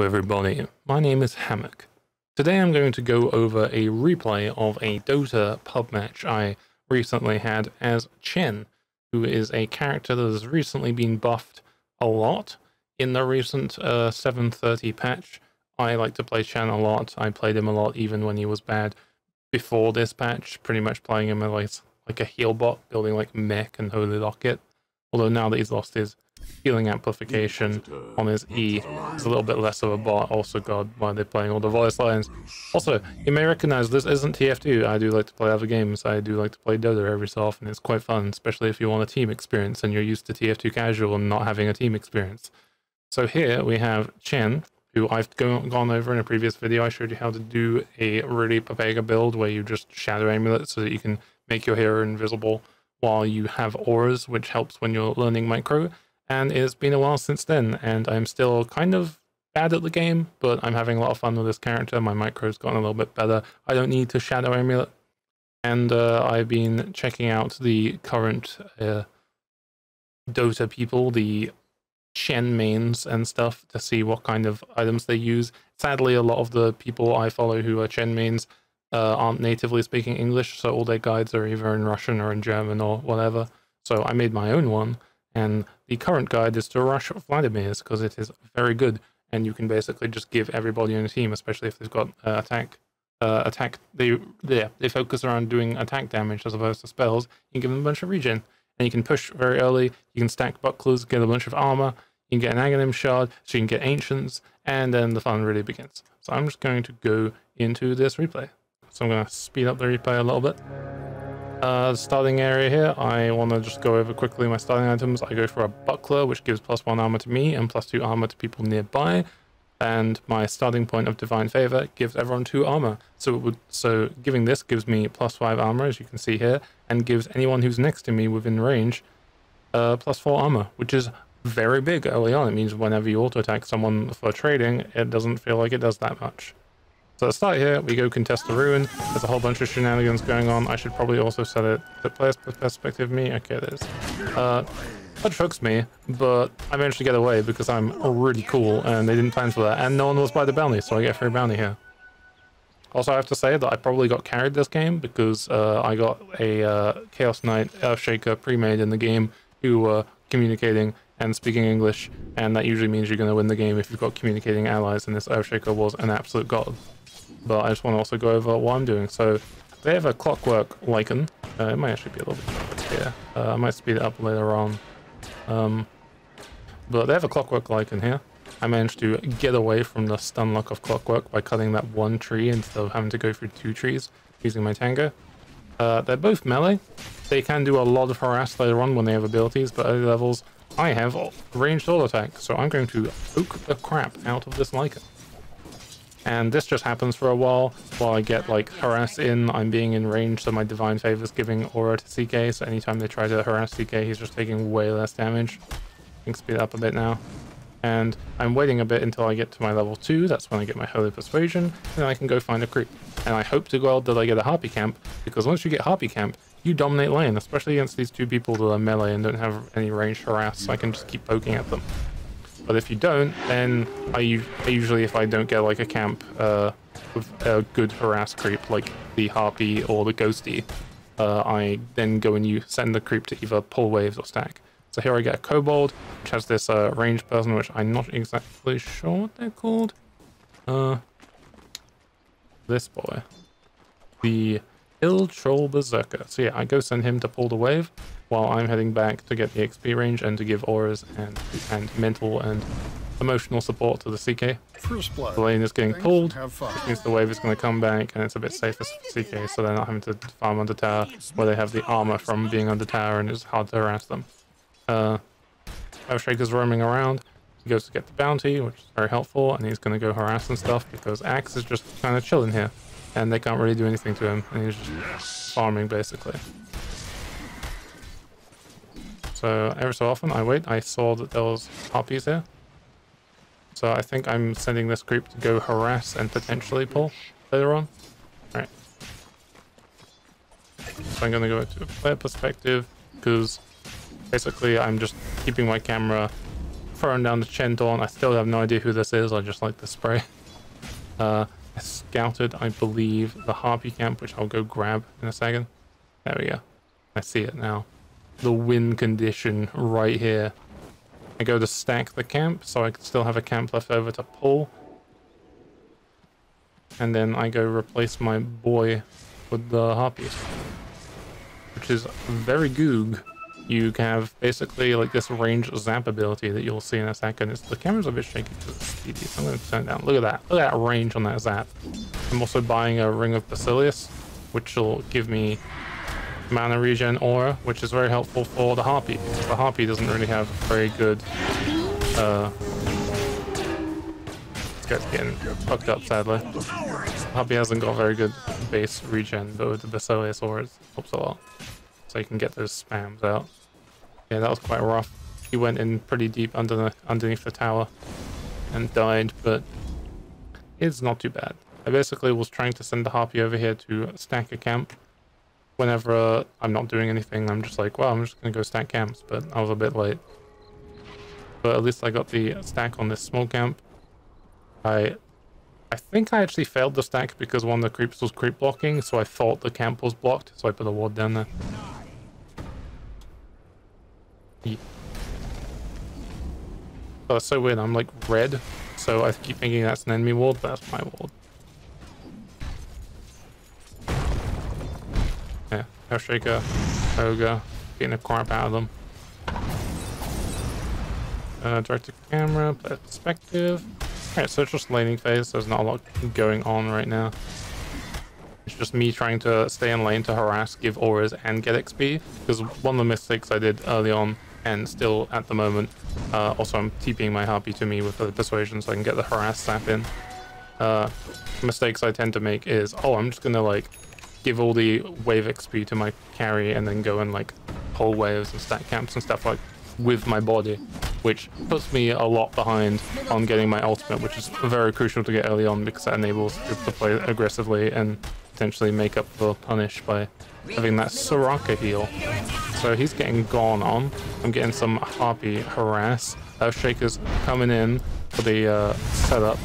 Hello everybody, my name is Hammock. Today I'm going to go over a replay of a Dota pub match I recently had as Chen, who is a character that has recently been buffed a lot in the recent uh, 730 patch. I like to play Chen a lot, I played him a lot even when he was bad before this patch, pretty much playing him as like a heal bot, building like mech and holy locket. Although now that he's lost his healing amplification on his E. It's a little bit less of a bot. Also, God, why they're playing all the voice lines. Also, you may recognize this isn't TF2. I do like to play other games. I do like to play Dota every so often. It's quite fun, especially if you want a team experience and you're used to TF2 casual and not having a team experience. So here we have Chen, who I've gone over in a previous video. I showed you how to do a really Papega build where you just shadow amulet so that you can make your hero invisible while you have auras, which helps when you're learning micro and it's been a while since then, and I'm still kind of bad at the game, but I'm having a lot of fun with this character. My micro's gotten a little bit better. I don't need to shadow amulet, and uh, I've been checking out the current uh, Dota people, the Chen mains and stuff, to see what kind of items they use. Sadly, a lot of the people I follow who are Chen mains uh, aren't natively speaking English, so all their guides are either in Russian or in German or whatever. So I made my own one and the current guide is to rush Vladimir's because it is very good. And you can basically just give everybody on the team, especially if they've got uh, attack. Uh, attack. They yeah they focus around doing attack damage as opposed to spells. You can give them a bunch of regen, and you can push very early. You can stack bucklers, get a bunch of armor. You can get an Aghanim shard, so you can get ancients, and then the fun really begins. So I'm just going to go into this replay. So I'm going to speed up the replay a little bit. Uh, starting area here, I want to just go over quickly my starting items. I go for a buckler, which gives plus one armor to me and plus two armor to people nearby. And my starting point of divine favor gives everyone two armor. So it would, so giving this gives me plus five armor, as you can see here, and gives anyone who's next to me within range uh, plus four armor, which is very big early on. It means whenever you auto attack someone for trading, it doesn't feel like it does that much. So let's start here. We go contest the rune. There's a whole bunch of shenanigans going on. I should probably also set it the player's perspective of me. Okay, is. Uh, that chokes me, but I managed to get away because I'm really cool and they didn't plan for that. And no one was by the bounty, so I get free bounty here. Also, I have to say that I probably got carried this game because uh, I got a uh, Chaos Knight Earthshaker pre-made in the game who were communicating and speaking English, and that usually means you're going to win the game if you've got communicating allies, and this Earthshaker was an absolute god but I just want to also go over what I'm doing. So they have a clockwork Lycan. Uh, it might actually be a little bit here. Uh, I might speed it up later on. Um, but they have a clockwork Lycan here. I managed to get away from the stun lock of clockwork by cutting that one tree instead of having to go through two trees using my tango. Uh, they're both melee. They can do a lot of harass later on when they have abilities, but early levels, I have ranged auto attack, so I'm going to poke the crap out of this Lycan. And this just happens for a while, while I get like harass in, I'm being in range, so my divine favor is giving aura to CK, so anytime they try to harass CK, he's just taking way less damage. I can speed up a bit now. And I'm waiting a bit until I get to my level 2, that's when I get my Holy Persuasion, and then I can go find a creep. And I hope to God that I get a Harpy Camp, because once you get Harpy Camp, you dominate lane, especially against these two people that are melee and don't have any range harass, so I can just keep poking at them. But if you don't, then I, usually, if I don't get like a camp uh, with a good harass creep like the Harpy or the Ghosty, uh, I then go and you send the creep to either pull waves or stack. So here I get a Kobold, which has this uh, range person, which I'm not exactly sure what they're called. Uh, this boy. The Ill Troll Berserker. So yeah, I go send him to pull the wave while I'm heading back to get the XP range and to give auras and, and mental and emotional support to the CK. First blood. The lane is getting pulled, which means the wave is going to come back and it's a bit safer for CK, so they're not having to farm under tower where they have the armor from being under tower and it's hard to harass them. Uh, Earthshaker's roaming around. He goes to get the bounty, which is very helpful, and he's going to go harass and stuff because Axe is just kind of chilling here and they can't really do anything to him, and he's just farming basically. So every so often I wait, I saw that there was harpies here. So I think I'm sending this group to go harass and potentially pull later on. Alright. So I'm gonna go to a player perspective, because basically I'm just keeping my camera throwing down the Chen Dawn. I still have no idea who this is. I just like the spray. Uh, I scouted, I believe, the Harpy camp, which I'll go grab in a second. There we go. I see it now. The win condition right here. I go to stack the camp, so I can still have a camp left over to pull. And then I go replace my boy with the Harpies. Which is very goog you have basically like this range zap ability that you'll see in a second. It's, the camera's a bit shaky because it's so I'm going to turn it down. Look at that. Look at that range on that zap. I'm also buying a Ring of Basilius, which will give me mana regen aura, which is very helpful for the Harpy. The Harpy doesn't really have very good... Uh, guy's getting fucked up, sadly. Harpy hasn't got very good base regen, but with the Basilius aura, helps a lot. So you can get those spams out. Yeah, that was quite rough. He went in pretty deep under the, underneath the tower and died, but it's not too bad. I basically was trying to send the Harpy over here to stack a camp. Whenever uh, I'm not doing anything, I'm just like, well, I'm just going to go stack camps, but I was a bit late. But at least I got the stack on this small camp. I I think I actually failed the stack because one of the creeps was creep blocking, so I thought the camp was blocked, so I put a ward down there. Yeah. Oh, that's so weird. I'm like red, so I keep thinking that's an enemy ward, but that's my ward. Earthshaker, Ogre, getting a crap out of them. Uh, direct to camera, perspective. Alright, so it's just laning phase. There's not a lot going on right now. It's just me trying to stay in lane to harass, give auras, and get XP. Because one of the mistakes I did early on and still at the moment. Uh, also, I'm TPing my Harpy to me with the Persuasion so I can get the Harass Sap in. Uh, mistakes I tend to make is, oh, I'm just gonna like give all the wave XP to my carry and then go and like pull waves and stack camps and stuff like with my body, which puts me a lot behind on getting my ultimate, which is very crucial to get early on because that enables to play aggressively and potentially make up for punish by having that Soraka heal. So he's getting gone on. I'm getting some Harpy harass. Earthshaker's coming in for the uh, setup.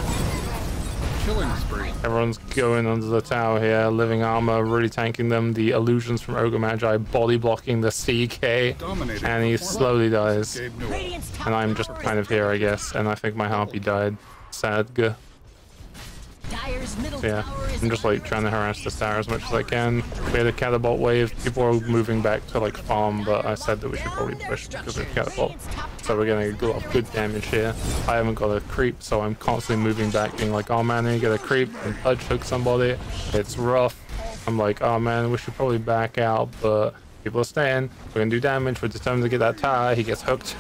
Killing spree. Everyone's going under the tower here. Living armor really tanking them. The illusions from Ogre Magi body blocking the CK. Dominating And he slowly dies. And I'm just kind of here, I guess. And I think my Harpy died. Sad. G. Dire's middle Yeah, tower is I'm just like trying to harass the tower as much as I can. We had a catapult wave. People are moving back to like farm, but I said that we should probably push because of catapult. So we're getting a lot of good damage here. I haven't got a creep, so I'm constantly moving back, being like, oh man, I need to get a creep and pudge hook somebody. It's rough. I'm like, oh man, we should probably back out, but people are staying. We're gonna do damage. We're determined to get that tower. He gets hooked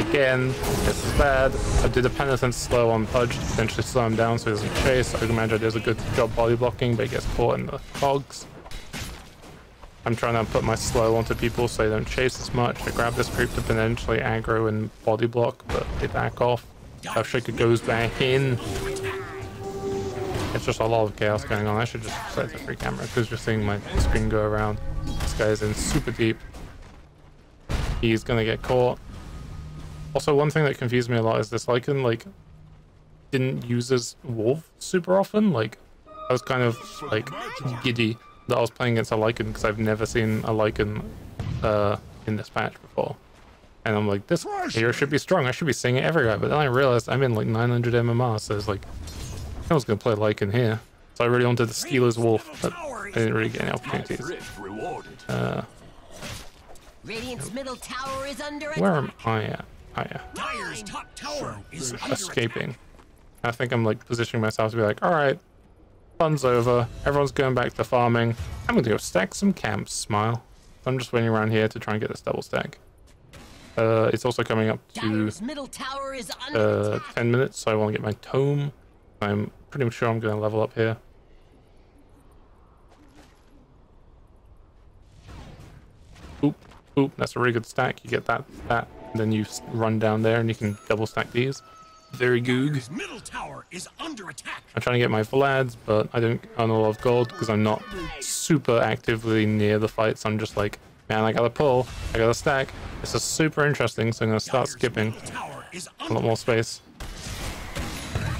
again. This is bad. I did a penitent slow on Pudge to potentially slow him down so he doesn't chase. Imagine does a good job body blocking, but he gets caught in the cogs. I'm trying to put my slow onto people so they don't chase as much. I grab this creep to potentially aggro and body block, but they back off. Earthshaker goes back in. It's just a lot of chaos going on. I should just set the free camera because you're seeing my screen go around. This guy is in super deep. He's gonna get caught. Also, one thing that confused me a lot is this Lycan, like, didn't use his wolf super often. Like, I was kind of, like, giddy that I was playing against a Lycan because I've never seen a Lycan uh, in this patch before. And I'm like, this hero should be strong. I should be seeing it everywhere. But then I realized I'm in, like, 900 MMR, so it's like, I was going to play Lycan here. So I really wanted to steal his wolf, but I didn't really get any opportunities. Uh, Radiant's middle tower is under where am. I at? Oh yeah. Dire's top tower is under escaping. I think I'm like positioning myself to be like, all right, fun's over. Everyone's going back to farming. I'm gonna go stack some camps. Smile. I'm just waiting around here to try and get this double stack. Uh, it's also coming up to middle tower is under uh, 10 minutes, so I want to get my tome. I'm pretty sure I'm gonna level up here. Oop, oop, that's a really good stack. You get that, that, and then you run down there and you can double stack these. Very goog. Middle tower is under attack. I'm trying to get my Vlads, but I don't earn a lot of gold because I'm not super actively near the fights. I'm just like, man, I gotta pull, I gotta stack. This is super interesting, so I'm gonna start skipping. Tower is a lot more space.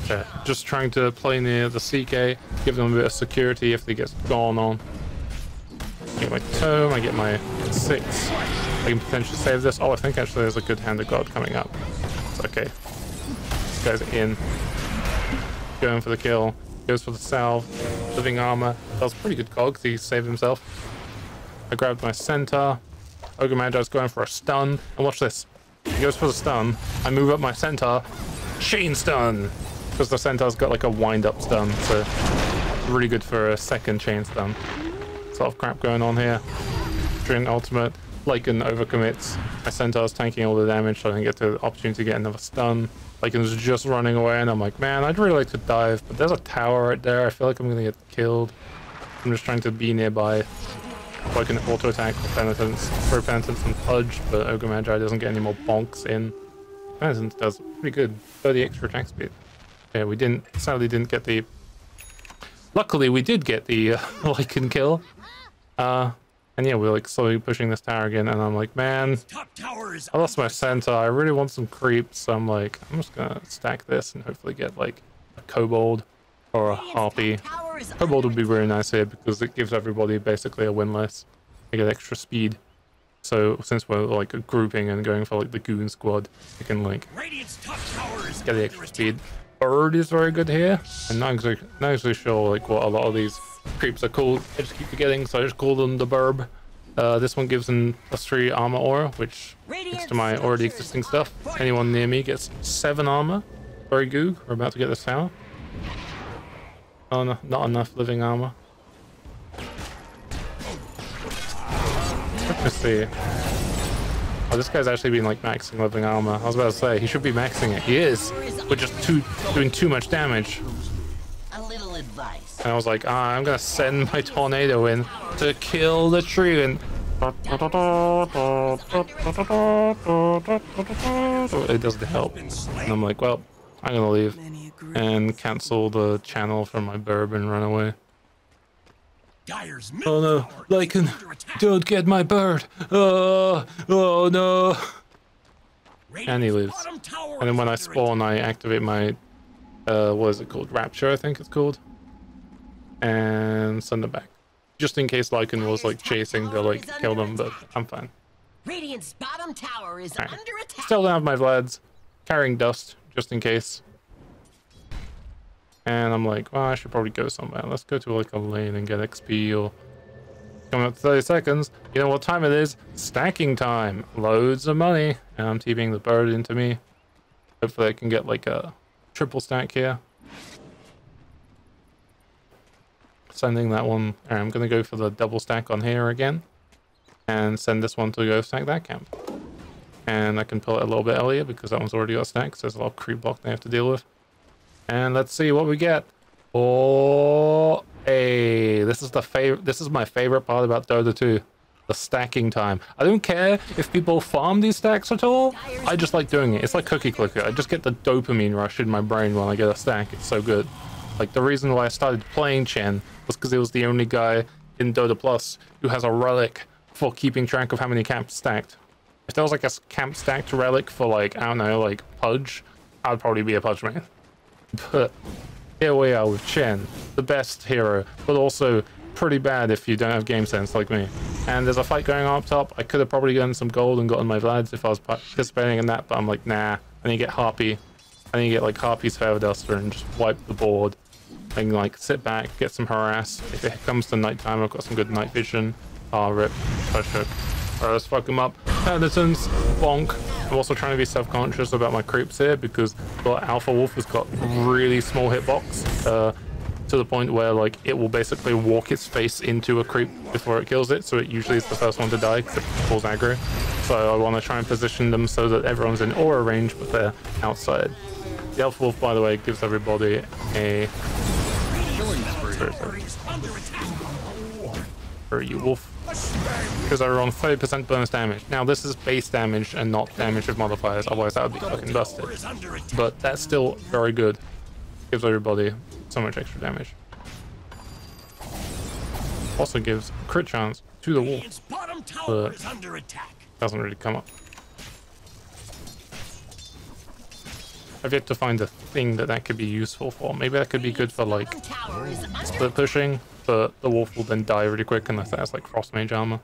Okay, just trying to play near the CK, give them a bit of security if they get gone on. Get my tome, I get my six. I can potentially save this. Oh, I think actually there's a good hand of God coming up. It's okay. This guy's in. Going for the kill. Goes for the salve. Living armor. That was pretty good cog. He saved himself. I grabbed my centaur. Ogre Magi's going for a stun. And watch this. He goes for the stun. I move up my centaur. Chain stun! Because the centaur's got like a wind up stun. So really good for a second chain stun. Lot of crap going on here. During ultimate. Lycan overcommits. My centaur's tanking all the damage so I didn't get the opportunity to get another stun. Lycan's just running away and I'm like, man, I'd really like to dive, but there's a tower right there. I feel like I'm gonna get killed. I'm just trying to be nearby so I can auto attack with penitence, throw penitence and pudge, but Ogre Magi doesn't get any more bonks in. Penitence does pretty good, 30 extra attack speed. Yeah, we didn't, sadly didn't get the, luckily we did get the uh, Lycan kill. Uh, and yeah, we're like slowly pushing this tower again, and I'm like, man, top tower is I lost my center. I really want some creeps, so I'm like, I'm just gonna stack this and hopefully get like a kobold or a harpy. Kobold would be really nice here because it gives everybody basically a win less. They get extra speed. So since we're like grouping and going for like the goon squad, we can like Radiant's top tower is get the under extra attack. speed. Bird is very good here. I'm not exactly, not exactly sure like what a lot of these creeps are called. I just keep forgetting, so I just call them the burb. Uh, this one gives them plus three armor aura, which next to my already existing stuff. Anyone near me gets seven armor. Very good. We're about to get this tower. Oh no, not enough living armor. Let's see. Oh, this guy's actually been like maxing living armor. I was about to say he should be maxing it. He is, but just too doing too much damage. a little advice. And I was like, ah, I'm gonna send my tornado in to kill the tree and. It doesn't help. And I'm like, well, I'm gonna leave and cancel the channel from my burb and run away. Dire's Oh no, tower is Lycan, don't get my bird. Oh, oh no. Radiant's And he leaves. bottom tower And then when I spawn, I activate my, uh, what is it called? Rapture, I think it's called. And send them back. Just in case Lycan was like chasing to like kill them, but I'm fine. Radiant's bottom tower is Alright. under attack. Still don't have my Vlads. Carrying dust, just in case. And I'm like, well, I should probably go somewhere. Let's go to like a lane and get XP or coming up to 30 seconds. You know what time it is? Stacking time. Loads of money. And I'm TPing the bird into me. Hopefully I can get like a triple stack here. Sending that one. I'm gonna go for the double stack on here again. And send this one to go stack that camp. And I can pull it a little bit earlier because that one's already got stacks. There's a lot of creep block they have to deal with. And let's see what we get. Oh, hey, this is the favorite. This is my favorite part about Dota 2, the stacking time. I don't care if people farm these stacks at all. I just like doing it. It's like cookie clicker. I just get the dopamine rush in my brain when I get a stack. It's so good. Like the reason why I started playing Chen was because he was the only guy in Dota Plus who has a relic for keeping track of how many camps stacked. If there was like a camp stacked relic for like I don't know like Pudge, I'd probably be a Pudge man. But here we are with Chen, the best hero, but also pretty bad if you don't have game sense like me. And there's a fight going on up top. I could have probably gotten some gold and gotten my Vlads if I was participating in that, but I'm like, nah. I need to get Harpy. I need to get like Harpy's Feather Duster and just wipe the board. I can like sit back, get some harass. If it comes to nighttime, I've got some good night vision. Ah, rip. Push. Alright, let's fuck him up. Penitence, bonk. I'm also trying to be self-conscious about my creeps here because the Alpha Wolf has got really small hitbox. Uh, to the point where like it will basically walk its face into a creep before it kills it, so it usually is the first one to die because it pulls aggro. So I want to try and position them so that everyone's in aura range, but they're outside. The Alpha Wolf, by the way, gives everybody a Killing spree. sorry, sorry, is under for you wolf because I run 30% bonus damage. Now this is base damage and not damage with modifiers, otherwise that would be fucking busted. Tower is under attack. But that's still very good. Gives everybody so much extra damage. Also gives crit chance to the wolf. Radiant's bottom tower is under attack. Doesn't really come up. I've yet to find a thing that that could be useful for. Maybe that could be good for like Bottom tower is under split pushing, but the wolf will then die really quick unless it has like frost mage armor.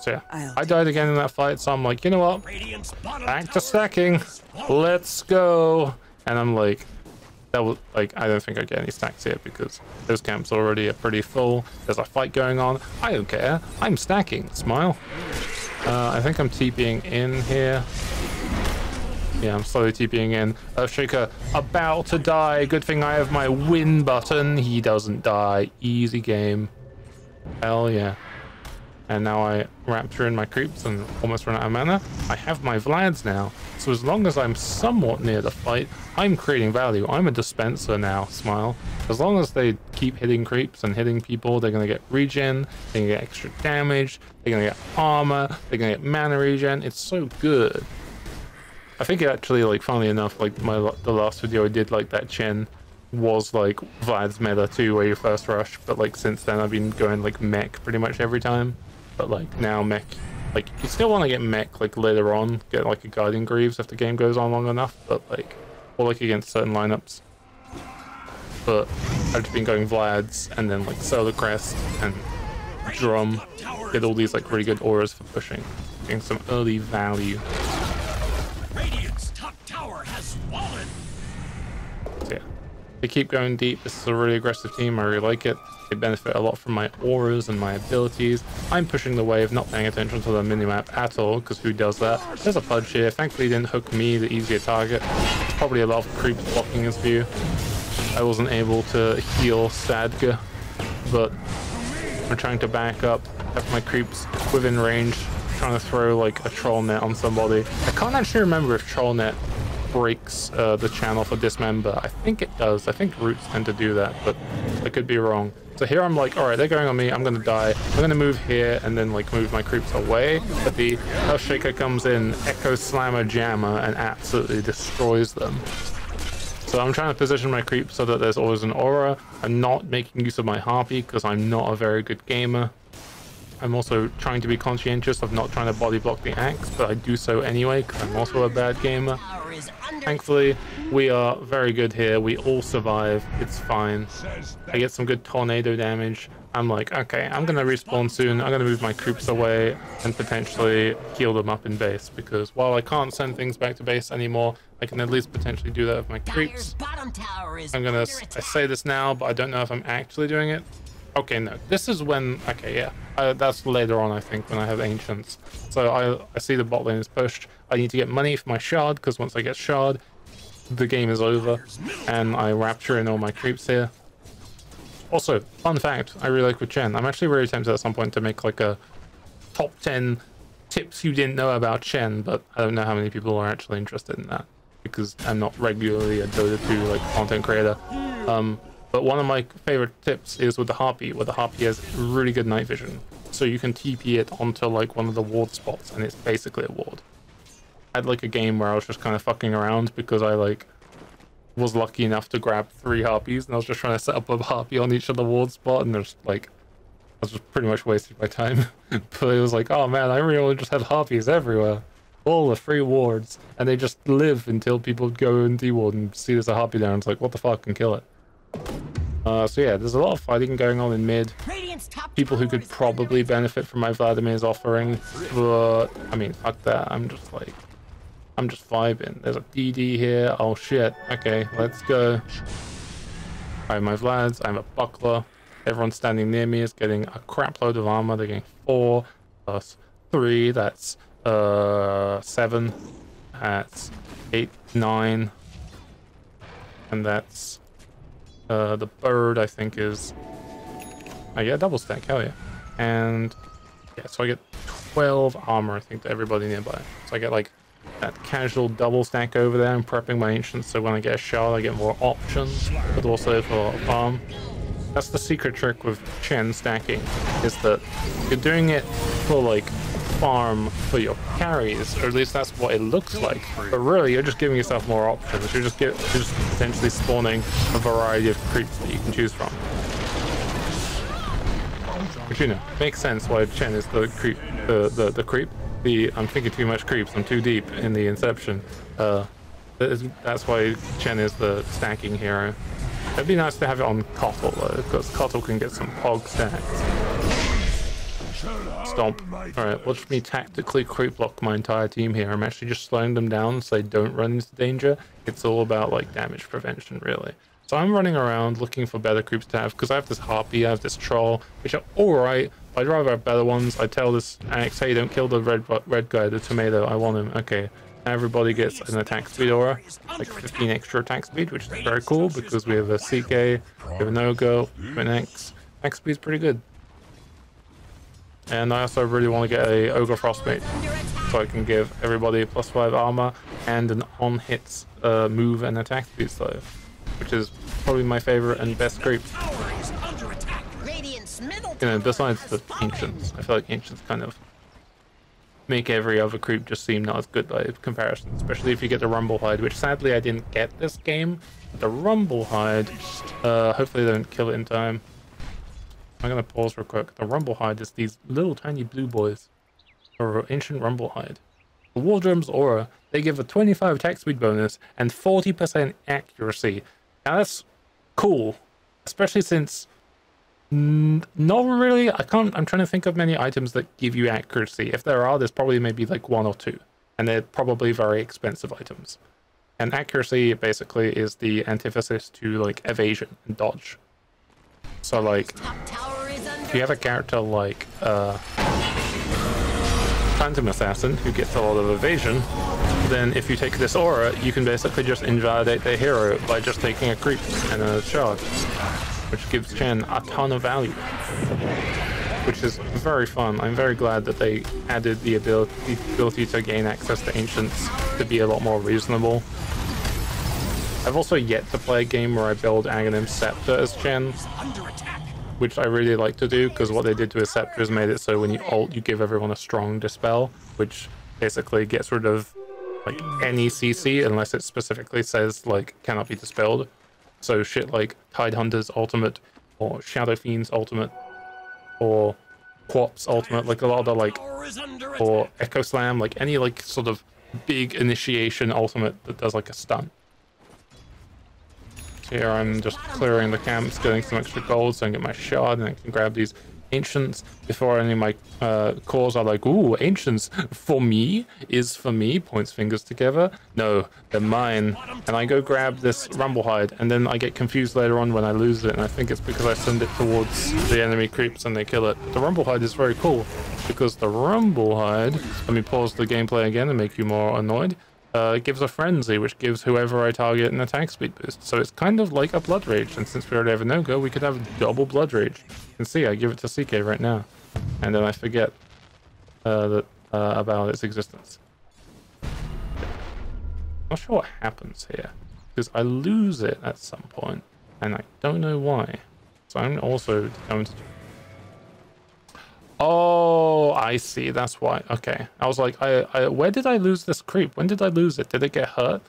So yeah, I'll I died again in that fight, so I'm like, you know what? Radiant's bottom Back to stacking. Let's go. And I'm like, that was like, I don't think I get any stacks here because those camps already are pretty full. There's a fight going on. I don't care. I'm stacking. Smile. Uh, I think I'm TPing in here. Yeah, I'm slowly TPing in. Earthshaker about to die. Good thing I have my win button. He doesn't die. Easy game. Hell yeah. And now I rapture in my creeps and almost run out of mana. I have my Vlads now. So as long as I'm somewhat near the fight, I'm creating value. I'm a dispenser now, Smile. As long as they keep hitting creeps and hitting people, they're going to get regen, they're going to get extra damage, they're going to get armor, they're going to get mana regen. It's so good. I think actually, like, funnily enough, like my the last video I did, like that Chen was like Vlad's meta too, where you first rush. But like since then, I've been going like mech pretty much every time. But like now mech, like you still want to get mech like later on, get like a Guardian Greaves if the game goes on long enough. But like, or like against certain lineups. But I've just been going Vlad's and then like Solar Crest and Drum. Get all these like really good auras for pushing, getting some early value. Tower has fallen. So yeah, they keep going deep. This is a really aggressive team. I really like it. They benefit a lot from my auras and my abilities. I'm pushing the wave, not paying attention to the minimap at all, because who does that? There's a Pudge here. Thankfully, he didn't hook me, the easier target. Probably a lot of creeps blocking his view. I wasn't able to heal Sadga, but I'm trying to back up, have my creeps within range, trying to throw like a troll net on somebody. I can't actually remember if troll net breaks uh, the channel for dismember. I think it does. I think roots tend to do that, but I could be wrong. So here I'm like, all right, they're going on me. I'm going to die. I'm going to move here and then like move my creeps away. But the Earthshaker comes in, Echo Slammer Jammer, and absolutely destroys them. So I'm trying to position my creep so that there's always an aura. I'm not making use of my harpy because I'm not a very good gamer. I'm also trying to be conscientious of not trying to body block the axe, but I do so anyway because I'm also a bad gamer. Tower is under Thankfully, we are very good here. We all survive. It's fine. I get some good tornado damage. I'm like, okay, I'm gonna respawn soon. I'm gonna move my creeps away and potentially heal them up in base because while I can't send things back to base anymore, I can at least potentially do that with my creeps. bottom tower is I'm gonna under s- I say this now, but I don't know if I'm actually doing it. Okay, no. This is when. Okay, yeah. Uh, that's later on, I think, when I have ancients. So I I see the bot lane is pushed. I need to get money for my shard because once I get shard, the game is over, and I rapture in all my creeps here. Also, fun fact, I really like with Chen. I'm actually really tempted at some point to make like a top 10 tips you didn't know about Chen, but I don't know how many people are actually interested in that because I'm not regularly a Dota 2 like content creator. Um, but one of my favorite tips is with the Harpy, where the Harpy has really good night vision. So you can TP it onto like one of the ward spots and it's basically a ward. I had like a game where I was just kind of fucking around because I like was lucky enough to grab three harpies and I was just trying to set up a harpy on each of the ward spot and there's like I was just pretty much wasting my time. but it was like, oh man, I really just had harpies everywhere. All the free wards. And they just live until people go and deward and see there's a harpy there and it's like, what the fuck, and kill it. Uh, so yeah, there's a lot of fighting going on in mid. People who could probably benefit from my Vladimir's offering. But, I mean, fuck that. I'm just like, I'm just vibing. There's a DD here. Oh shit. Okay, let's go. I have my Vlads. I'm a buckler. Everyone standing near me is getting a crap load of armor. They're getting four plus three. That's uh seven. That's eight, nine. And that's uh the bird I think is I get a double stack, hell yeah. And yeah, so I get 12 armor, I think, to everybody nearby. So I get like that casual double stack over there. I'm prepping my ancients so when I get a shard, I get more options, but also for farm. That's the secret trick with Chen stacking, is that you're doing it for like farm for your carries, or at least that's what it looks like. But really, you're just giving yourself more options. You're just, get, you're just potentially spawning a variety of creeps that you can choose from. Which you know makes sense why Chen is the creep, the the, the creep. The I'm thinking too much creeps. I'm too deep in the Inception. Uh, That is- why Chen is the stacking hero. It'd be nice to have it on Kotl though, because Kotl can get some pog stacks. Alright, watch me tactically creep block my entire team here. I'm actually just slowing them down so they don't run into danger. It's all about like damage prevention really. So I'm running around looking for better creeps to have because I have this Harpy, I have this Troll, which are alright. I'd rather have better ones. I tell this Annex, hey, don't kill the red red guy, the tomato, I want him. Okay. Everybody gets an attack speed aura, like 15 extra attack speed, which is very cool because we have a CK, we have a no-go, an Axe. Attack speed's pretty good. And I also really want to get a Ogre Frostmage so I can give everybody plus 5 armor and an on-hits uh, move and attack speed slow, which is probably my favorite and best creep. Tower is under attack. Radiant's middle You know, besides the. Ancients. I feel like Ancients kind of make every other creep just seem not as good by comparison, especially if you get the Rumble Hide, which sadly I didn't get this game. The Rumble Hide, uh, hopefully they don't kill it in time. I'm gonna pause real quick. The Rumble Hide is these little tiny blue boys, or Ancient Rumble Hide. The Wardrum's Aura, they give a 25 attack speed bonus and 40% accuracy. Now that's cool, especially since not really. I can't. I'm trying to think of many items that give you accuracy. If there are, there's probably maybe like one or two, and they're probably very expensive items. And accuracy basically is the antithesis to like evasion and dodge. So like, if you have a character like uh, Phantom Assassin who gets a lot of evasion, then if you take this aura, you can basically just invalidate their hero by just taking a creep and a charge, which gives Chen a ton of value, which is very fun. I'm very glad that they added the ability, the ability to gain access to Ancients to be a lot more reasonable. I've also yet to play a game where I build Aghanim's Scepter as Chen, which I really like to do because what they did to his scepter is made it so when you ult, you give everyone a strong dispel, which basically gets rid of like any CC unless it specifically says like cannot be dispelled. So shit like Tide Hunter's ultimate or Shadow Fiend's ultimate or Quap's ultimate, like a lot of the like Tower is under or. Echo Slam, like any like sort of big initiation ultimate that does like a stun. Here I'm just clearing the camps, getting some extra gold so I can get my shard and I can grab these ancients before any of my uh, cores are like, ooh, ancients for me is for me, points fingers together. No, they're mine. And I go grab this rumble hide and then I get confused later on when I lose it and I think it's because I send it towards the enemy creeps and they kill it. But The rumble hide is very cool because the rumble hide, let me pause the gameplay again and make you more annoyed. Uh, gives a frenzy, which gives whoever I target an attack speed boost. So it's kind of like a blood rage, and since we already have a no-go, we could have double blood rage. You can see I give it to CK right now, and then I forget uh, that uh, about its existence. Not sure what happens here, because I lose it at some point, and I don't know why. So I'm also going to Oh, I see. That's why. Okay. I was like, I, I, where did I lose this creep? When did I lose it? Did it get hurt?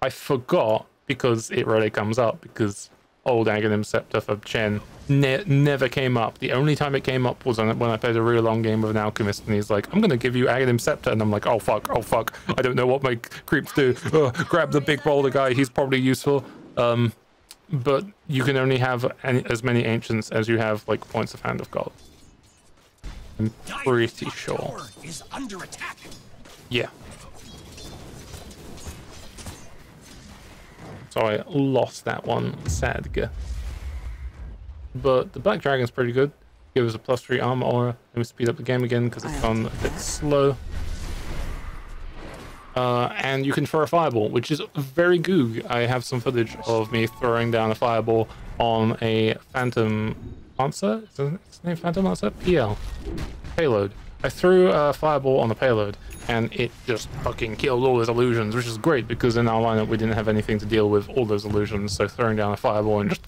I forgot because it really comes up because old Aghanim Scepter for Chen ne- never came up. The only time it came up was when I- played a real long game with an alchemist and he's like, I'm going to give you Aghanim Scepter. And I'm like, oh fuck, oh fuck. I don't know what my creeps do. Grab the big boulder guy. He's probably useful. Um, but you can only have any, as many ancients as you have like points of hand of gold. I'm pretty sure. Is under attack. Yeah. So I lost that one, sad. But the Black Dragon's pretty good. Gives us a plus three armor aura. Let me speed up the game again because it's gone a bit slow. Uh, and you can throw a fireball, which is very goog. I have some footage of me throwing down a fireball on a Phantom Lancer. Is it its name Phantom Lancer? PL. Payload. I threw a fireball on the payload, and it just fucking killed all those illusions, which is great because in our lineup we didn't have anything to deal with all those illusions. So throwing down a fireball and just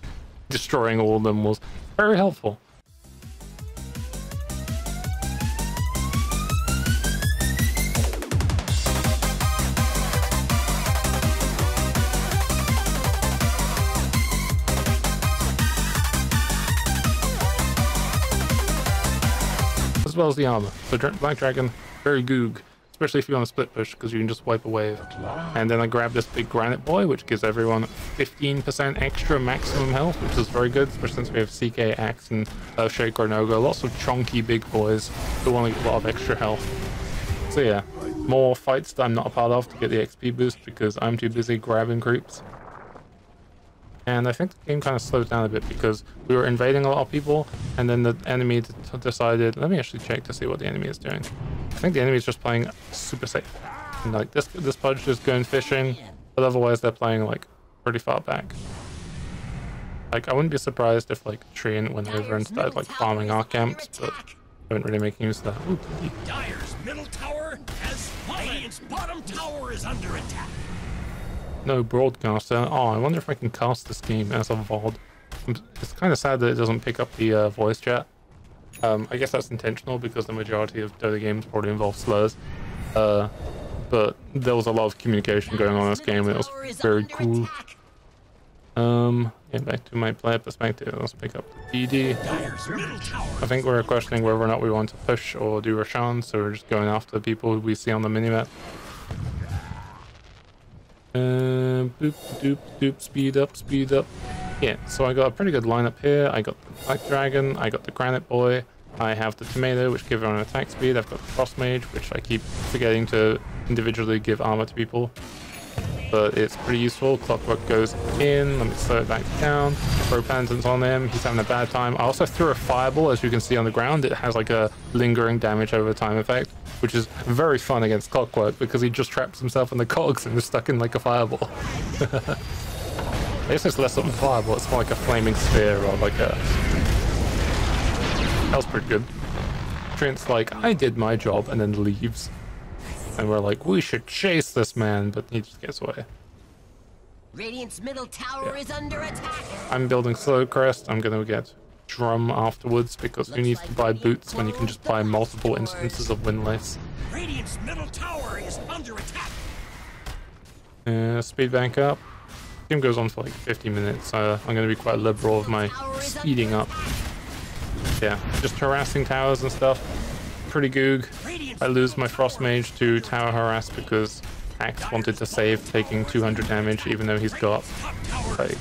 destroying all of them was very helpful. The armor. So Black Dragon, very goog, especially if you're on a split push, because you can just wipe a wave. And then I grab this big granite boy, which gives everyone 15% extra maximum health, which is very good, especially since we have CK, Axe, and uh, Earthshaker and Lots of chunky big boys who want to get a lot of extra health. So yeah, more fights that I'm not a part of to get the XP boost because I'm too busy grabbing creeps. And I think the game kind of slowed down a bit because we were invading a lot of people, and then the enemy decided. Let me actually check to see what the enemy is doing. I think the enemy is just playing super safe. And like this, this pudge is going fishing, but otherwise they're playing like pretty far back. Like I wouldn't be surprised if like Treant went over and started like farming our camps, but I haven't really making use of that. Ooh, Dire's middle tower has fallen. Radiant's bottom tower is under attack. No broadcaster. Oh, I wonder if I can cast this game as a VOD. It's kind of sad that it doesn't pick up the uh, voice chat. Um, I guess that's intentional because the majority of Dota games probably involve slurs. Uh, but there was a lot of communication going on in this game and it was very cool. Um, yeah, back to my player perspective, let's pick up the DD. I think we're questioning whether or not we want to push or do Roshan, so we're just going after the people we see on the minimap. Uh, boop, doop, doop, speed up, speed up. Yeah, so I got a pretty good lineup here. I got the Black Dragon, I got the Granite Boy, I have the Tomato, which gives everyone attack speed. I've got the Frost Mage, which I keep forgetting to individually give armor to people. But it's pretty useful. Clockwork goes in. Let me slow it back down. Throw Penitence on him. He's having a bad time. I also threw a Fireball, as you can see on the ground. It has like a lingering damage over time effect which is very fun against Clockwork because he just traps himself in the cogs and is stuck in like a fireball. I guess it's less of a fireball, it's more like a flaming sphere or like a... That was pretty good. Treant's like, I did my job, and then leaves. And we're like, we should chase this man, but he just gets away. Radiant's middle tower yeah. is under attack. I'm building Solar Crest. I'm gonna get drum afterwards because who needs to buy boots when you can just buy multiple instances of windlace? Radiant's middle tower is under attack. Uh, speed bank up. Game goes on for like 50 minutes. Uh, I'm going to be quite liberal with my speeding up. Yeah, just harassing towers and stuff. Pretty goog. I lose my frost mage to tower harass because Axe wanted to save taking 200 damage even though he's got like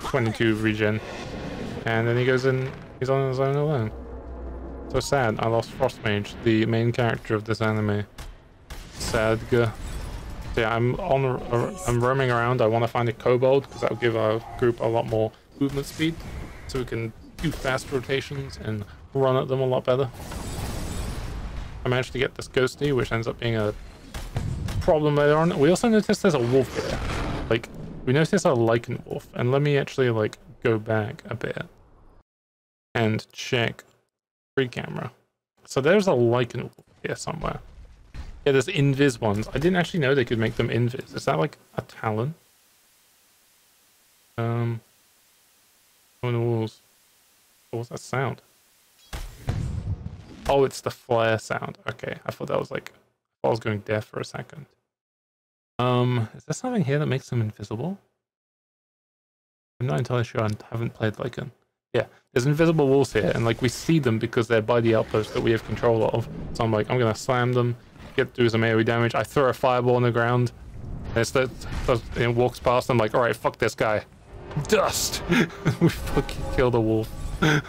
22 regen. And then he goes in, he's on his own alone. So sad, I lost Frostmage, the main character of this anime. Sad. So yeah, I'm on, I'm roaming around. I want to find a kobold because that will give our group a lot more movement speed, so we can do fast rotations and run at them a lot better. I managed to get this ghosty, which ends up being a problem later on. We also noticed there's a wolf here. Like, we notice there's a Lycan wolf, and let me actually like go back a bit and check free camera. So there's a Lycan wolf here somewhere. Yeah, there's invis ones. I didn't actually know they could make them invis. Is that like a talon? Um, on the walls. What was that sound? Oh, it's the flare sound. Okay, I thought that was like, I was going deaf for a second. Um, is there something here that makes them invisible? I'm not entirely sure. I haven't played Lycan. Yeah, there's invisible walls here, and like we see them because they're by the outpost that we have control of. So I'm like, I'm gonna slam them, get do some AoE damage. I throw a fireball on the ground, and it's that it walks past. I'm like, all right, fuck this guy, dust. we fucking kill the wolf. and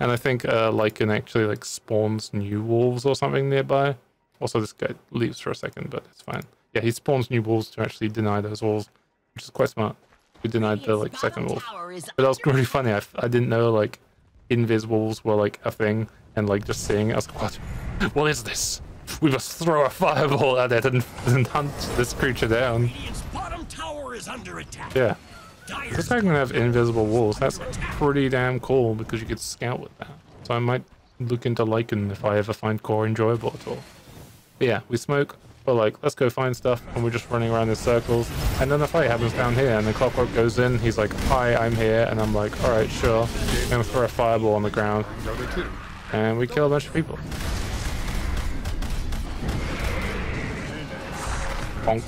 I think uh, Lycan actually like spawns new wolves or something nearby. Also, this guy leaves for a second, but it's fine yeah, he spawns new walls to actually deny those walls, which is quite smart. We denied the like second wall, but that was really funny. I, I didn't know like invis walls were like a thing, and like just seeing it, I was like, what? What is this? We must throw a fireball at it and, and hunt this creature down. Yeah. This guy can have invisible walls. That's pretty damn cool because you could scout with that. So I might look into Lycan if I ever find core enjoyable at all. But yeah, we smoke but like, let's go find stuff, and we're just running around in circles. And then the fight happens down here, and the clockwork goes in. He's like, "Hi, I'm here," and I'm like, "All right, sure." I'm throw a fireball on the ground, and we kill a bunch of people. Bonk.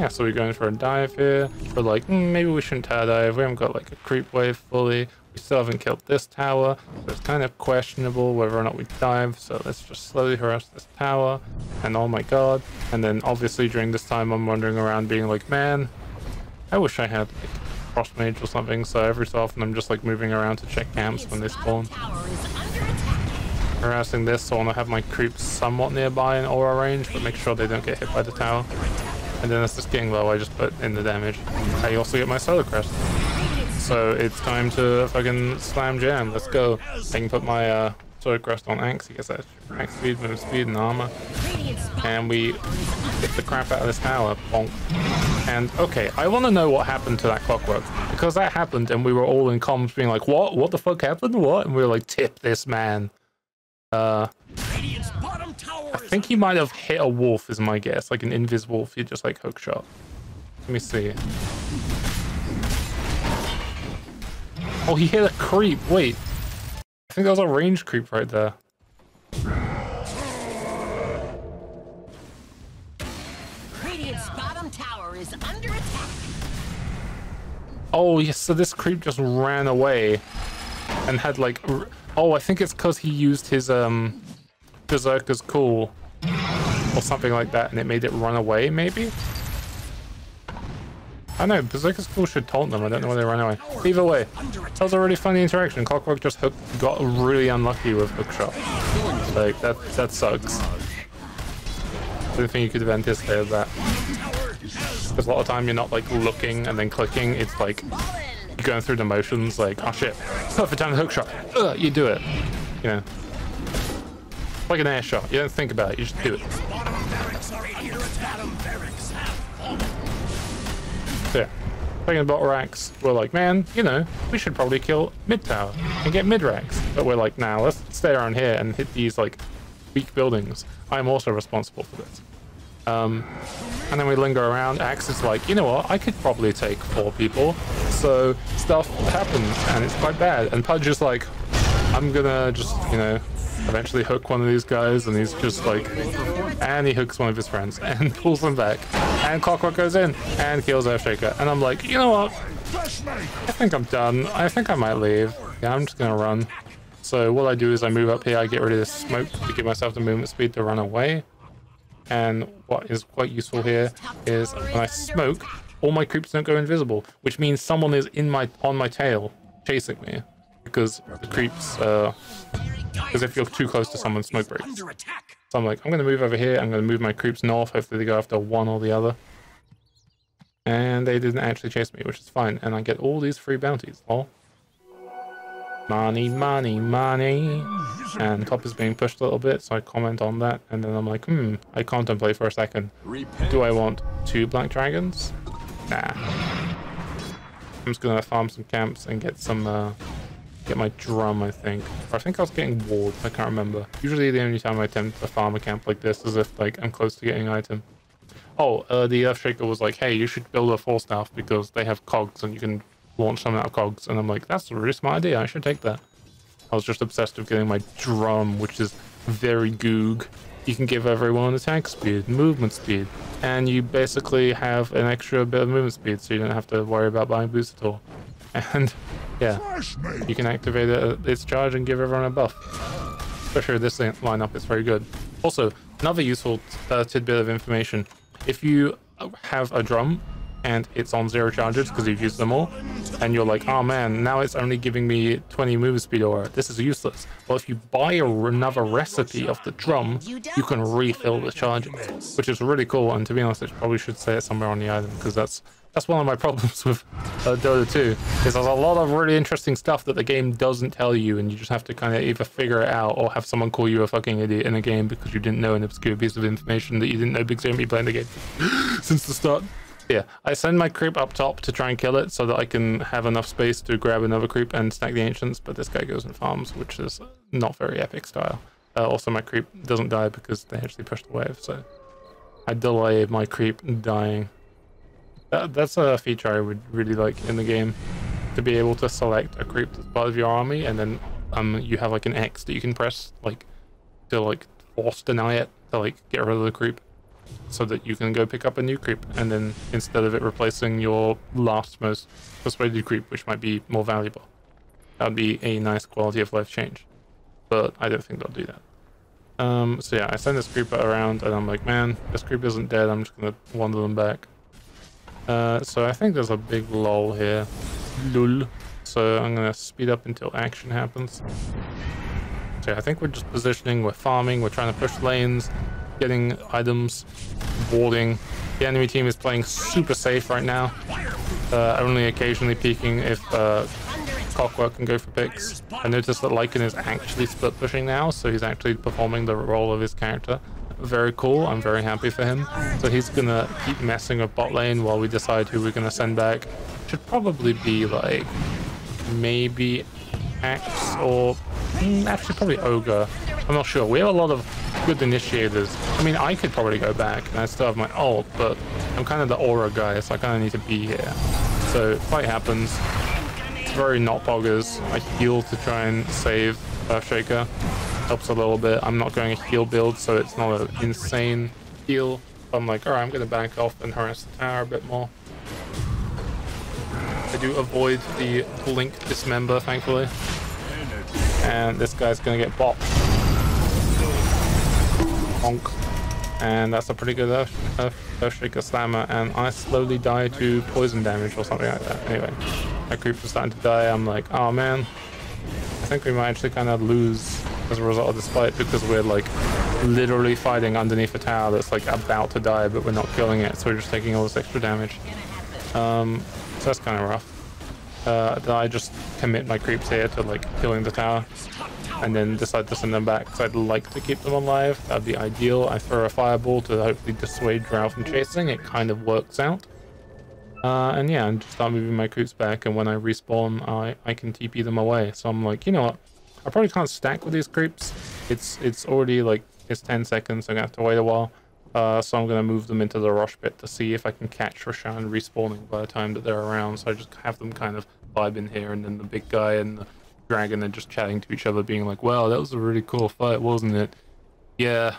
Yeah, so we're going for a dive here. We're like, mm, maybe we shouldn't tower dive. We haven't got like a creep wave fully. We still haven't killed this tower, so it's kind of questionable whether or not we dive, so let's just slowly harass this tower, and oh my god. And then obviously during this time I'm wandering around being like, man, I wish I had like frost mage or something, so every so often I'm just like moving around to check camps when they spawn. Harassing this, so I want to have my creeps somewhat nearby in aura range, but make sure they don't get hit by the tower. And then as this getting low, I just put in the damage. I also get my solar crest. So it's time to fucking slam jam. Let's go. I can put my uh, solar crest on Axe. He gets that axe speed, move speed, and armor. And we get the crap out of this tower. Bonk. And okay, I want to know what happened to that clockwork because that happened, and we were all in comms being like, "What? What the fuck happened? What?" And we were like, "Tip this man." Uh, I think he might have hit a wolf, is my guess, like an invis wolf. He just like hook shot. Let me see. Oh, he hit a creep. Wait, I think that was a range creep right there. Radiant's bottom tower is under attack. Oh, yes. So this creep just ran away and had like. Oh, I think it's because he used his um berserker's call or something like that, and it made it run away. Maybe. I know berserker's call should taunt them. I don't know why they ran away. Either way, that was a really funny interaction. Clockwork just hook, got really unlucky with hookshot. Like that. That sucks. I don't think you could have anticipated that. Because a lot of time you're not like looking and then clicking. It's like you're going through the motions like, oh shit, perfect time to hookshot. Ugh, you do it. You know. Like an air shot. You don't think about it, you just do it. Taking bot racks, we're like, man, you know, we should probably kill mid tower and get mid racks. But we're like, nah, let's stay around here and hit these like weak buildings. I'm also responsible for this. Um, and then we linger around. Axe is like, you know what? I could probably take four people. So stuff happens, and it's quite bad. And Pudge is like, I'm gonna just, you know, eventually hook one of these guys, and he's just like, and he hooks one of his friends and pulls them back. And Clockwork goes in and kills Earthshaker. And I'm like, you know what? I think I'm done. I think I might leave. Yeah, I'm just gonna run. So what I do is I move up here, I get rid of this smoke to give myself the movement speed to run away. And what is quite useful here is when I smoke, all my creeps don't go invisible, which means someone is in my on my tail chasing me because the creeps. Uh, because if you're too close to someone, smoke breaks. Under attack. So I'm like, I'm gonna move over here. I'm gonna move my creeps north. Hopefully they go after one or the other. And they didn't actually chase me, which is fine. And I get all these free bounties. Oh. Money, money, money. And top is being pushed a little bit, so I comment on that. And then I'm like, hmm, I contemplate for a second. Do I want two black dragons? Nah. I'm just gonna farm some camps and get some, uh, get my drum, I think. Or I think I was getting ward, I can't remember. Usually the only time I attempt a camp like this is if, like, I'm close to getting an item. Oh, uh, the Earthshaker was like, hey, you should build a force staff because they have cogs and you can launch them out of cogs. And I'm like, that's a really smart idea, I should take that. I was just obsessed with getting my drum, which is very goog. You can give everyone attack speed, movement speed, and you basically have an extra bit of movement speed, so you don't have to worry about buying boots at all. And yeah, you can activate it its charge and give everyone a buff. Especially this lineup is very good. Also, another useful uh, tidbit of information: if you have a drum and it's on zero charges because you've used them all, and you're like, oh man, now it's only giving me 20 movement speed aura. This is useless. Well, if you buy another recipe of the drum, you can refill the charges, which is really cool. And to be honest, I probably should say it somewhere on the item because that's that's one of my problems with uh, Dota 2. Is there's a lot of really interesting stuff that the game doesn't tell you, and you just have to kind of either figure it out or have someone call you a fucking idiot in a game because you didn't know an obscure piece of information that you didn't know because you haven't been playing the game since the start. Yeah, I send my creep up top to try and kill it so that I can have enough space to grab another creep and stack the ancients, but this guy goes and farms, which is not very epic style. Uh, also, my creep doesn't die because they actually pushed the wave, so I delay my creep dying. That, that's a feature I would really like in the game, to be able to select a creep that's part of your army, and then um you have like an X that you can press like to like force deny it to like get rid of the creep so that you can go pick up a new creep and then instead of it replacing your last most persuaded creep which might be more valuable That would be a nice quality of life change. But I don't think they'll do that. Um, so yeah, I send this creeper around and I'm like, man, this creeper isn't dead. I'm just gonna wander them back. Uh, so I think there's a big lull here. Lull. So I'm gonna speed up until action happens. So I think we're just positioning, we're farming, we're trying to push lanes, getting items, warding. The enemy team is playing super safe right now. Uh, only occasionally peeking if uh, can go for picks. I noticed that Lycan is actually split pushing now, so he's actually performing the role of his character. Very cool, I'm very happy for him. So he's gonna keep messing with bot lane while we decide who we're gonna send back. Should probably be like, maybe Axe or mm, actually probably Ogre. I'm not sure. We have a lot of good initiators. I mean, I could probably go back and I still have my ult, but I'm kind of the aura guy, so I kind of need to be here. So fight happens It's very not poggers. I heal to try and save Earthshaker. Helps a little bit. I'm not going a heal build, so it's not an insane heal. I'm like, alright, I'm going to back off and harass the tower a bit more. I do avoid the blink dismember, thankfully. And this guy's going to get bopped. Honk. And that's a pretty good Earth, Earth, Slammer, and I slowly die to poison damage or something like that. Anyway creeps are starting to die, I'm like, oh man, I think we might actually kind of lose as a result of this fight because we're like literally fighting underneath a tower that's like about to die, but we're not killing it, so we're just taking all this extra damage. Um, so that's kind of rough. Uh, then I just commit my creeps here to like killing the tower and then decide to send them back because I'd like to keep them alive. That'd be ideal. I throw a fireball to hopefully dissuade Drow from chasing. It kind of works out. Uh, and yeah, and just start moving my creeps back, and when I respawn, I, I can TP them away. So I'm like, you know what? I probably can't stack with these creeps. It's it's already like, it's 10 seconds, I'm gonna have to wait a while. Uh, so I'm gonna move them into the Rosh pit to see if I can catch Roshan respawning by the time that they're around. So I just have them kind of vibe in here, and then the big guy and the dragon are just chatting to each other, being like, wow, that was a really cool fight, wasn't it? Yeah.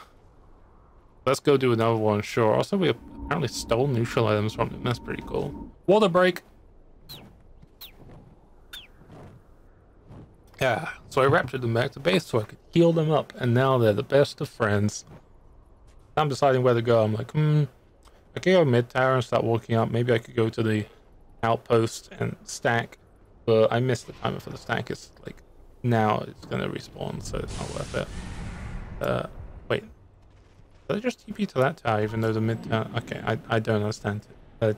Let's go do another one, sure. Also, we apparently stole neutral items from them. That's pretty cool. Water break. Yeah, so I raptured them back to base so I could heal them up, and now they're the best of friends. I'm deciding where to go. I'm like, hmm, I could go mid tower and start walking up. Maybe I could go to the outpost and stack, but I missed the timer for the stack. It's like now it's gonna respawn, so it's not worth it. Uh, wait, did I just TP to that tower even though the mid tower... Okay, I, I don't understand. Uh,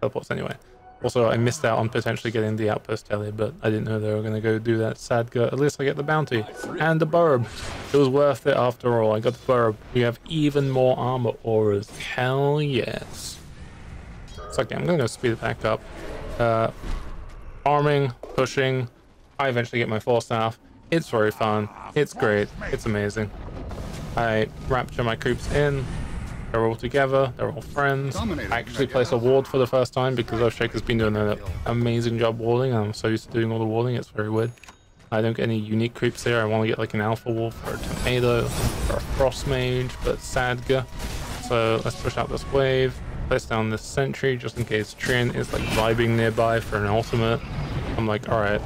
teleports anyway. Also, I missed out on potentially getting the outpost tele, but I didn't know they were going to go do that. Sadga. At least I get the bounty. And the burb. It was worth it after all. I got the burb. We have even more armor auras. Hell yes. It's okay, I'm going to go speed it back up. Uh, arming, pushing. I eventually get my force staff. It's very fun. It's great. It's amazing. I rapture my creeps in. They're all together. They're all friends. I actually place a ward for the first time because Earthshaker's been doing an amazing job warding. I'm so used to doing all the warding. It's very weird. I don't get any unique creeps here. I want to get like an alpha wolf or a tomato or a frost mage, but Sadga. So let's push out this wave. Place down this sentry just in case Trin is like vibing nearby for an ultimate. I'm like, alright.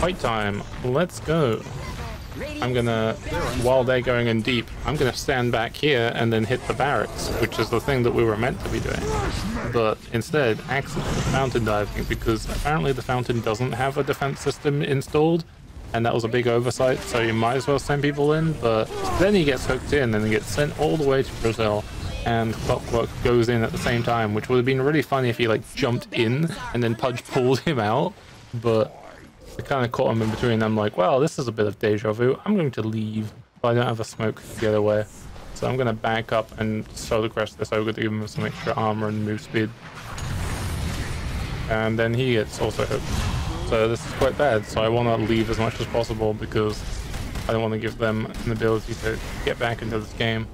Fight time. Let's go. I'm gonna, while they're going in deep, I'm gonna stand back here and then hit the barracks, which is the thing that we were meant to be doing. But instead, the fountain diving because apparently the fountain doesn't have a defense system installed, and that was a big oversight, so you might as well send people in, but then he gets hooked in and he gets sent all the way to Brazil and Clockwork goes in at the same time, which would have been really funny if he like jumped in and then Pudge pulled him out, but I kind of caught him in between. I'm like, well, this is a bit of deja vu. I'm going to leave, but I don't have a smoke to get away. So I'm going to back up and solar crest this ogre to give him some extra armor and move speed. And then he gets also hooked. So this is quite bad. So I want to leave as much as possible because I don't want to give them an ability to get back into this game.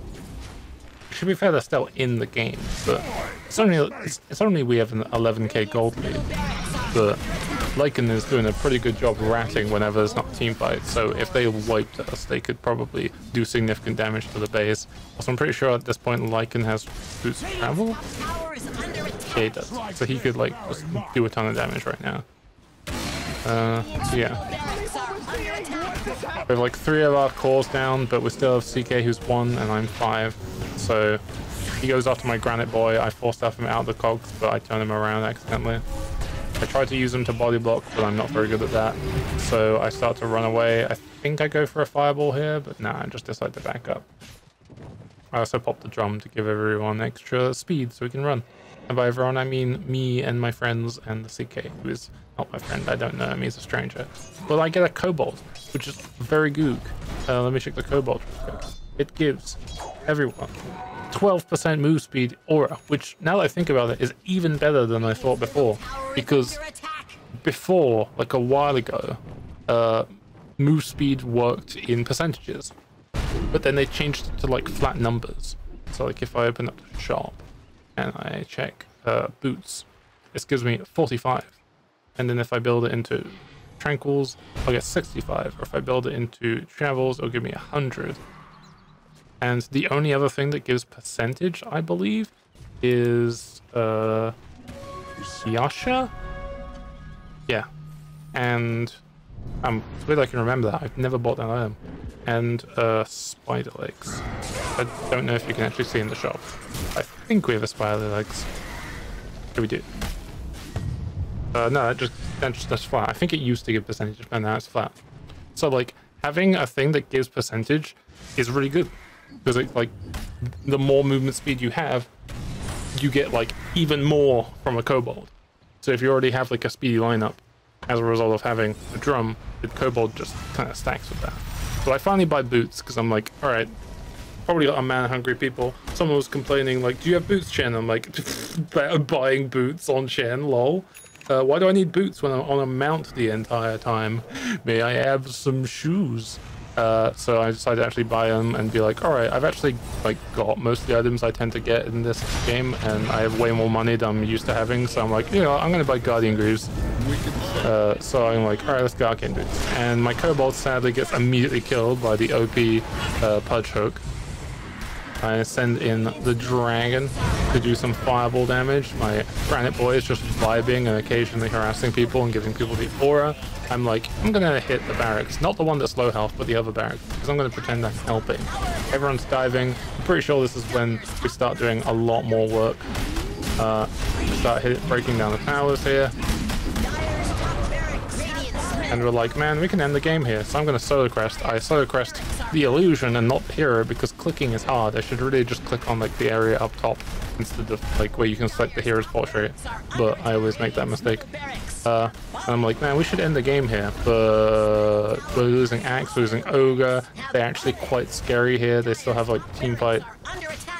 Should be fair, they're still in the game, but it's only it's, it's only we have an 11k gold lead. But Lycan is doing a pretty good job ratting whenever there's not team fights, so if they wiped us, they could probably do significant damage to the base. Also, I'm pretty sure at this point Lycan has boots of travel? Yeah, he does. So he could, like, just do a ton of damage right now. Uh, yeah. We have like three of our cores down, but we still have CK who's one and I'm five. So he goes after my granite boy. I force staff him out of the cogs, but I turn him around accidentally. I try to use them to body block, but I'm not very good at that. So I start to run away. I think I go for a fireball here, but nah, I just decide to back up. I also pop the drum to give everyone extra speed so we can run. And by everyone, I mean me and my friends and the CK, who is not my friend. I don't know him, he's a stranger. Well, I get a kobold, which is very gook. Uh, let me check the quick. It gives everyone 12% move speed aura, which now that I think about it is even better than I thought before. Because before, like a while ago, uh, move speed worked in percentages, but then they changed it to like flat numbers. So like if I open up the shop and I check uh, boots, this gives me 45, and then if I build it into tranquils, I'll get 65, or if I build it into travels, it'll give me 100. And the only other thing that gives percentage, I believe, is uh, Yasha. Yeah, and it's weird I can remember that. I've never bought that item. And uh, spider legs. I don't know if you can actually see in the shop. I think we have a spider legs. Yeah, we do. Uh, no, that just that's just that's flat. I think it used to give percentage, but now it's flat. So like having a thing that gives percentage is really good because it, like the more movement speed you have, you get like even more from a kobold. So if you already have like a speedy lineup as a result of having a drum, the kobold just kind of stacks with that. But I finally buy boots because I'm like, all right, probably a man hungry people. Someone was complaining like, do you have boots, Chen? I'm like, buying boots on Chen, lol. Uh, why do I need boots when I'm on a mount the entire time? May I have some shoes? Uh, so I decided to actually buy them and be like, all right, I've actually like got most of the items I tend to get in this game, and I have way more money than I'm used to having. So I'm like, you know, I'm gonna buy Guardian Greaves. Uh, so I'm like, all right, let's go Arcane Boots. And my Kobold sadly gets immediately killed by the OP uh, Pudge Hook. I send in the dragon to do some fireball damage. My granite boy is just vibing and occasionally harassing people and giving people the aura. I'm like, I'm gonna hit the barracks, not the one that's low health, but the other barracks, because I'm gonna pretend I'm helping. Everyone's diving. I'm pretty sure this is when we start doing a lot more work. Uh, start hit, breaking down the towers here, and we're like, man, we can end the game here. So I'm gonna solar crest. I solar crest the illusion and not hero because clicking is hard. I should really just click on like the area up top instead of like where you can select the hero's portrait. But I always make that mistake. Uh, and I'm like, man, we should end the game here, but we're losing Axe, losing Ogre. They're actually quite scary here. They still have like team fight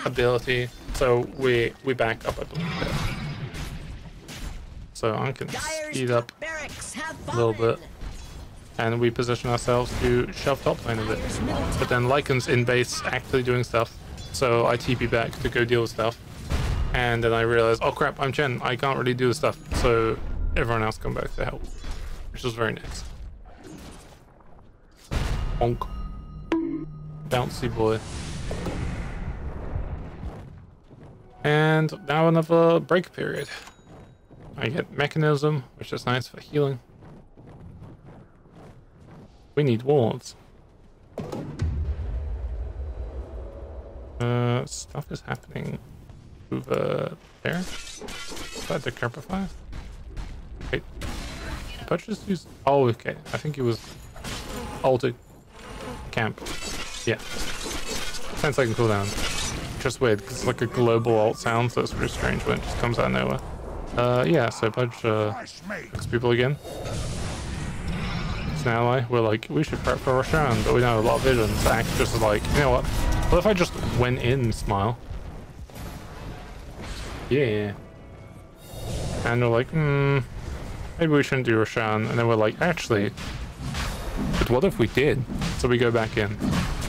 ability, so we we back up a little bit. So I can speed up a little bit, and we position ourselves to shove top lane a bit. But then Lycan's in base, actually doing stuff, so I TP back to go deal with stuff. And then I realize, oh crap, I'm Chen, I can't really do the stuff. So everyone else come back to help, which was very nice. Bonk. Bouncy boy. And now another break period. I get Mekansm, which is nice for healing. We need wards. Uh, stuff is happening over there. Is that the Carpify? Wait. Did I just use... Oh, okay. I think it was altered camp. Yeah. 10 second cooldown. Just weird, because it's like a global alt sound, so it's pretty strange when it just comes out of nowhere. Uh, yeah, so Pudge, uh, people again. An ally. We're like, we should prep for Roshan, but we don't have a lot of vision. So just is like, you know what? What if I just went in, smile? Yeah. And we're like, hmm, maybe we shouldn't do Roshan. And then we're like, actually, but what if we did? So we go back in,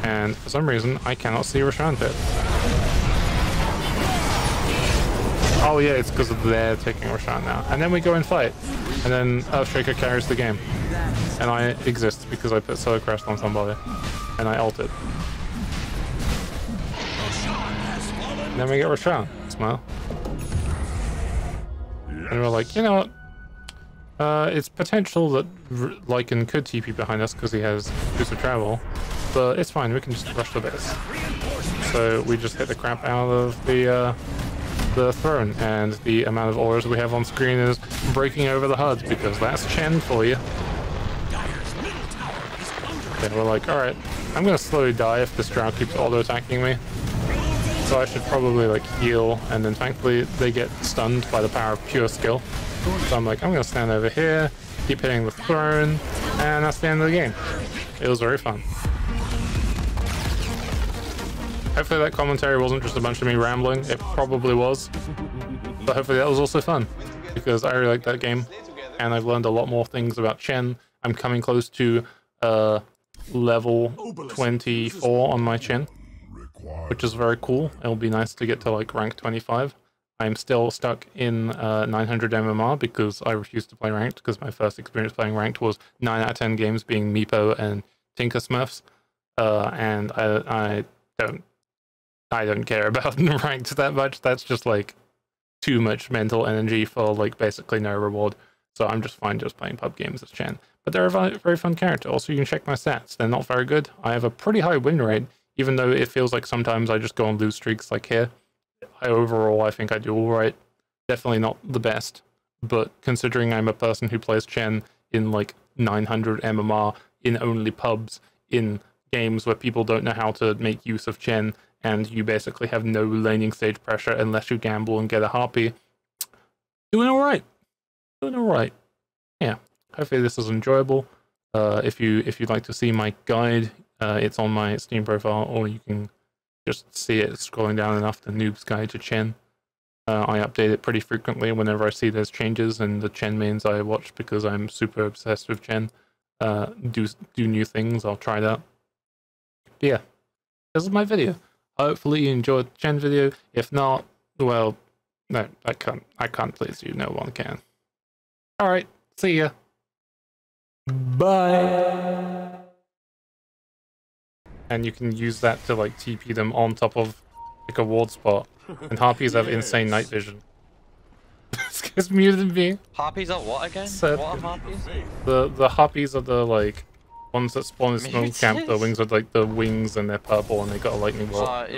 and for some reason, I cannot see Roshan pit. Oh yeah, it's because they're taking Roshan now. And then we go and fight. And then Earthshaker carries the game. And I exist because I put Solar Crest on somebody. And I ulted. Then we get Roshan. Smile. And we're like, you know what? Uh, it's potential that R- Lycan could TP behind us because he has boots of travel, but it's fine. We can just rush the base. So we just hit the crap out of the uh, the throne, and the amount of auras we have on screen is breaking over the HUD because that's Chen for you. We're like, all right, I'm gonna slowly die if this drow keeps auto attacking me. So I should probably like heal, and then thankfully they get stunned by the power of pure skill. So I'm like, I'm gonna stand over here, keep hitting the throne, and that's the end of the game. It was very fun. Hopefully that commentary wasn't just a bunch of me rambling. It probably was. But hopefully that was also fun. Because I really like that game. And I've learned a lot more things about Chen. I'm coming close to uh, level 24 on my Chen, Which is very cool. It'll be nice to get to like rank 25. I'm still stuck in uh, 900 MMR because I refuse to play ranked because my first experience playing ranked was 9 out of 10 games being Meepo and Tinker Smurfs. Uh, and I, I don't I don't care about ranked that much. That's just like too much mental energy for like basically no reward. So I'm just fine just playing pub games as Chen. But they're a very fun character. Also, you can check my stats. They're not very good. I have a pretty high win rate, even though it feels like sometimes I just go on lose streaks like here. I, overall, I think I do all right. Definitely not the best, but considering I'm a person who plays Chen in like 900 MMR in only pubs in games where people don't know how to make use of Chen and you basically have no laning stage pressure unless you gamble and get a harpy. Doing all right. Doing all right. Yeah. Hopefully this is enjoyable. Uh, if you if you'd like to see my guide, uh, it's on my Steam profile, or you can just see it scrolling down enough. The Noob's Guide to Chen. Uh, I update it pretty frequently whenever I see there's changes and the Chen mains I watch because I'm super obsessed with Chen. Uh, do do new things. I'll try that. But yeah, this is my video. Hopefully you enjoyed Chen video. If not, well, no, I can't. I can't please you. No one can. All right. See ya. Bye. And you can use that to like TP them on top of like a ward spot. And harpies have insane night vision. this guy's muted me. Harpies are what again? So- what are harpies? The the harpies are the like ones that spawn in snow camp. The wings are like the wings and they're purple and they got a lightning bolt. Uh, yeah.